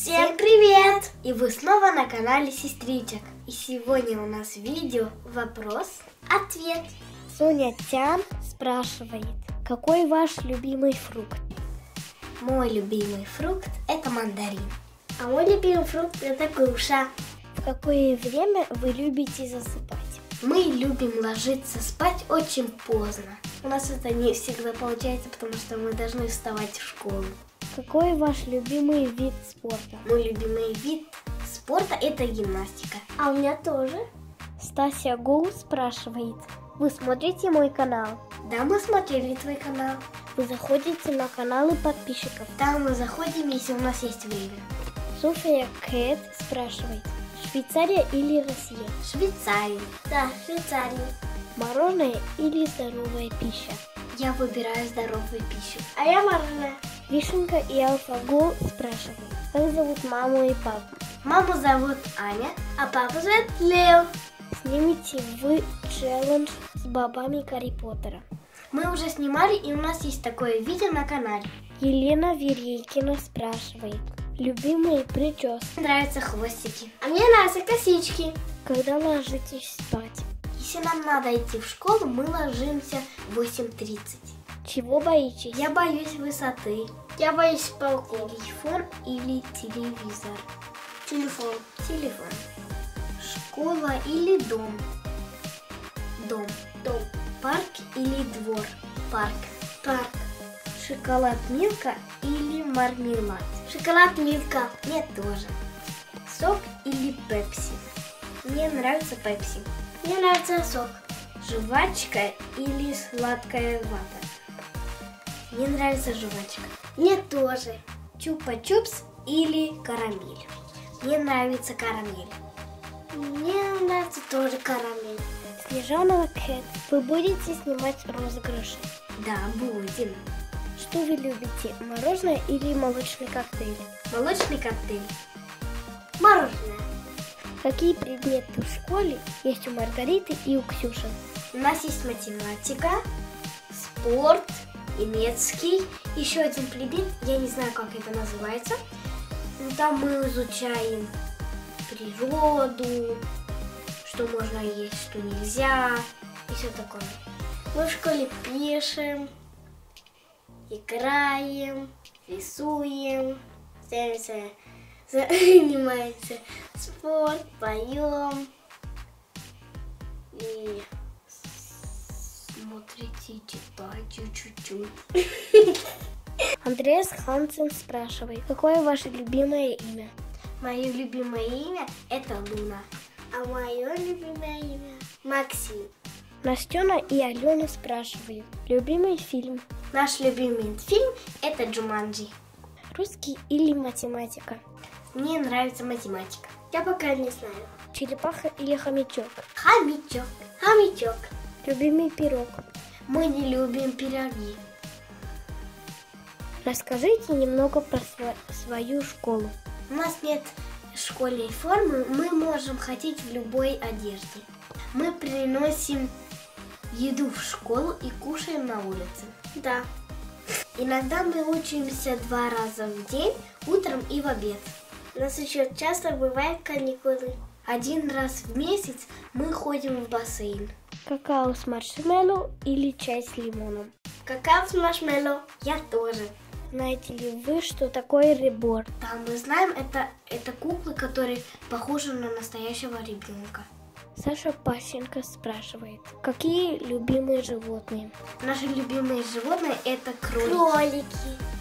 Всем привет! И вы снова на канале Сестричек. И сегодня у нас видео вопрос-ответ. Соня Тян спрашивает, какой ваш любимый фрукт? Мой любимый фрукт это мандарин. А мой любимый фрукт это груша. В какое время вы любите засыпать? Мы любим ложиться спать очень поздно. У нас это не всегда получается, потому что мы должны вставать в школу. Какой ваш любимый вид спорта? Мой любимый вид спорта это гимнастика. А у меня тоже. Стася Гул спрашивает, вы смотрите мой канал? Да, мы смотрели твой канал. Вы заходите на каналы подписчиков? Да, мы заходим, если у нас есть время. София Кэт спрашивает, Швейцария или Россия? Швейцария. Да, Швейцария. Мороженое или здоровая пища? Я выбираю здоровую пищу. А я мороженое. Вишенка и Алфагол спрашивают, как зовут маму и папу? Маму зовут Аня, а папу зовут Лев. Снимите вы челлендж с бабами Гарри Поттера. Мы уже снимали, и у нас есть такое видео на канале. Елена Верейкина спрашивает, любимые прически. Мне нравятся хвостики. А мне нравятся косички. Когда ложитесь спать? Если нам надо идти в школу, мы ложимся в 8.30. Чего боитесь? Я боюсь высоты. Я боюсь пауков. Телефон или телевизор? Телефон. Телефон. Школа или дом? Дом. Дом. Парк или двор? Парк. Парк. Шоколад Milka или мармелад? Шоколад Milka. Мне тоже. Сок или пепси? Мне нравится пепси. Мне нравится сок. Жвачка или сладкая вата? Мне нравится жвачка. Мне тоже. Чупа-чупс или карамель? Мне нравится карамель. Мне нравится тоже карамель. Снежана Кэт, вы будете снимать розыгрыши? Да, будем. Что вы любите, мороженое или молочный коктейль? Молочный коктейль. Мороженое. Какие предметы в школе есть у Маргариты и у Ксюши? У нас есть математика, спорт, немецкий, еще один предмет, я не знаю, как это называется. Но Там мы изучаем природу, что можно есть, что нельзя, и все такое. Мы в школе пишем, играем, рисуем, занимаемся, занимаемся спорт, поем и Смотрите, читайте чуть-чуть. Андреас Хансен спрашивает, какое ваше любимое имя? Мое любимое имя это Луна. А мое любимое имя Максим. Настена и Алена спрашивают, любимый фильм? Наш любимый фильм это Джуманджи. Русский или математика? Мне нравится математика. Я пока не знаю. Черепаха или хомячок? Хомячок. Хомячок. Любимый пирог. Мы не любим пироги. Расскажите немного про свою школу. У нас нет школьной формы, мы можем ходить в любой одежде. Мы приносим еду в школу и кушаем на улице. Да. Иногда мы учимся два раза в день, утром и в обед. У нас еще часто бывают каникулы. Один раз в месяц мы ходим в бассейн. Какао с маршмеллоу или чай с лимоном? Какао с маршмеллоу. Я тоже. Знаете ли вы, что такое ребор? Да, мы знаем, это, это куклы, которые похожи на настоящего ребенка. Саша Пащенко спрашивает, какие любимые животные? Наши любимые животные это кролики. Кролики.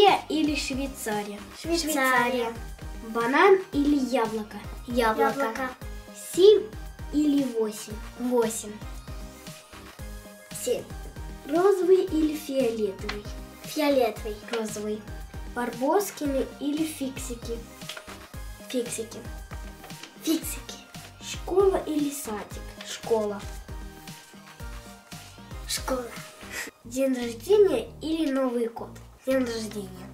Россия или Швейцария? Швейцария. Банан или яблоко? Яблоко. Яблоко. Семь или восемь? Восемь. Семь. Розовый или фиолетовый? Фиолетовый. Розовый. Барбоскины или фиксики? Фиксики. Фиксики. Школа или садик? Школа. Школа. День рождения или Новый год? День рождения.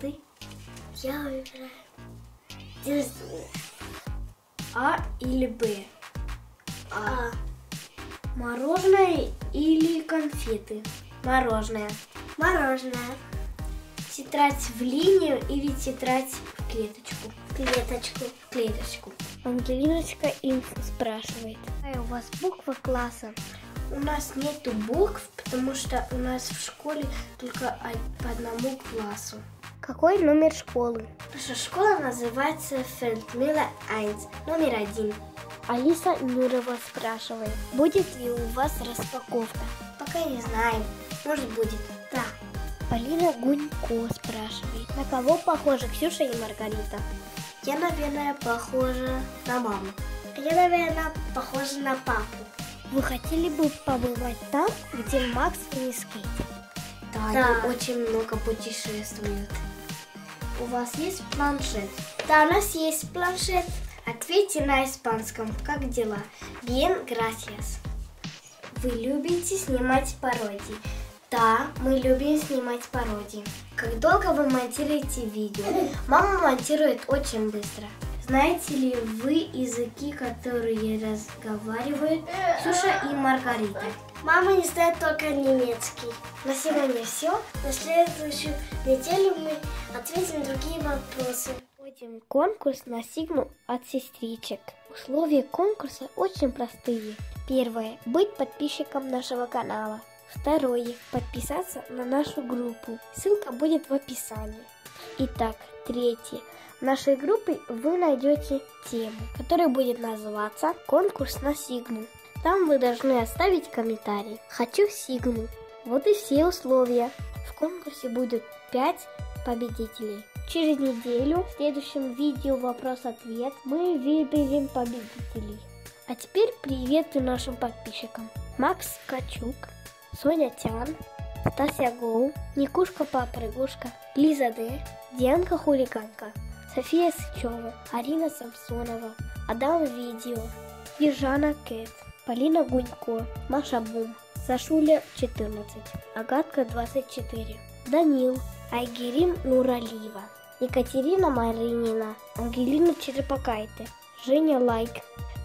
Ты? Я выбираю. День рождения. А или Б? А. Мороженое или конфеты? Мороженое. Мороженое. Тетрадь в линию или тетрадь в клеточку? Клеточку. Клеточку. Ангелиночка инфо спрашивает. Какая у вас буква класса? У нас нету букв, потому что у нас в школе только по одному классу. Какой номер школы? Наша школа называется Фельдмилла 1, номер один. Алиса Нюрова спрашивает, будет ли у вас распаковка? Пока не знаем. Может будет. Да. Полина Гунько спрашивает, на кого похожи Ксюша и Маргарита? Я, наверное, похожа на маму. Я, наверное, похожа на папу. Вы хотели бы побывать там, где Макс не скейт? Да, Да. они очень много путешествуют. У вас есть планшет? Да, у нас есть планшет. Ответьте на испанском. Как дела? Bien, gracias. Вы любите снимать пародии? Да, мы любим снимать пародии. Как долго вы монтируете видео? Мама монтирует очень быстро. Знаете ли вы языки, которые разговаривают Ксюша и Маргарита? Мама не знает только немецкий. На сегодня все. На следующую неделю мы ответим другие вопросы. Вводим конкурс на сигну от сестричек. Условия конкурса очень простые. Первое. Быть подписчиком нашего канала. Второе. Подписаться на нашу группу. Ссылка будет в описании. Итак, третье. Нашей группе вы найдете тему, которая будет называться «Конкурс на Сигну». Там вы должны оставить комментарий «Хочу Сигну». Вот и все условия. В конкурсе будет 5 победителей. Через неделю в следующем видео вопрос-ответ мы выберем победителей. А теперь приветы нашим подписчикам. Макс Качук, Соня Тян, Стася Гоу, Никушка Папрыгушка, Лиза Д, Дианка Хулиганка, София Сычева, Арина Самсонова, Адам Видео, Ежана Кэт, Полина Гунько, Маша Бум, Сашуля 14, Агатка 24, Данил, Айгерим Нуралиева, Екатерина Маринина, Ангелина Черепакайте, Женя Лайк,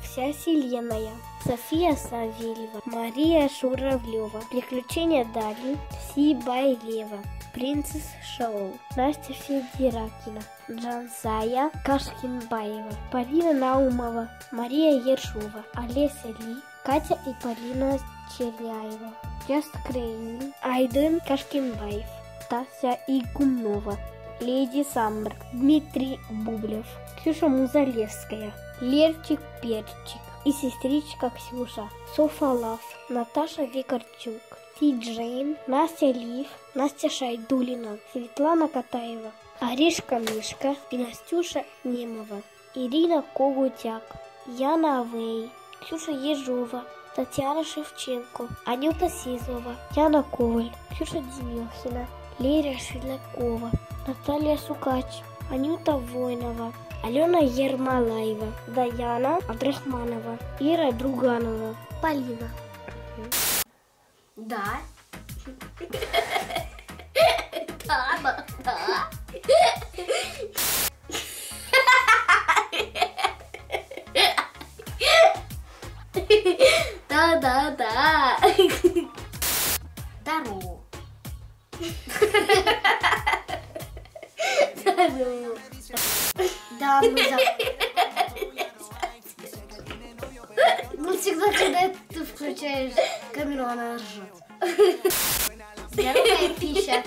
Вся Селеная, София Савельева, Мария Шуравлева, Приключения Дали, Си Байлева, Принцесс Шоу, Настя Федеракина, Джансая Кашкинбаева, Полина Наумова, Мария Ершова, Олеся Ли, Катя и Полина Черняева, Just Крейн, Айден Кашкинбаев, Тася Игумнова, Леди Самбр, Дмитрий Бублев, Ксюша Музалевская, Лерчик Перчик и сестричка Ксюша, Софа Лав, Наташа Викарчук, Ти Джейн, Настя Лив, Настя Шайдулина, Светлана Катаева, Аришка Мишка и Настюша Немова, Ирина Когутяк, Яна Авей, Ксюша Ежова, Татьяна Шевченко, Анюта Сизова, Яна Коваль, Ксюша Демехина, Лерия Шелякова, Наталья Сукач, Анюта Воинова, Алена Ермолаева, Даяна Абдрахманова, Ира Друганова, Полина. Да. Да, да, да. Да, да. Здорово. Здорово. Да, мы за... Ну, всегда, когда ты включаешь камеру, она ржет. Здоровая пища.